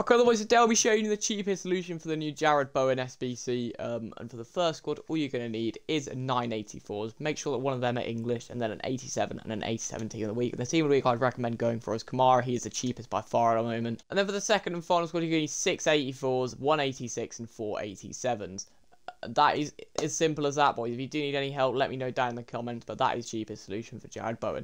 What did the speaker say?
Okay, otherwise today I'll be showing you the cheapest solution for the new Jarrod Bowen SBC. Um, and for the first squad, all you're going to need is 984s. Make sure that one of them are English, and then an 87 and an 87 team of the week. The team of the week I'd recommend going for is Kamara. He is the cheapest by far at the moment. And then for the second and final squad, you're going to need 684s, 186, and 487s uh, that is as simple as that, boys. If you do need any help, let me know down in the comments. But that is cheapest solution for Jarrod Bowen.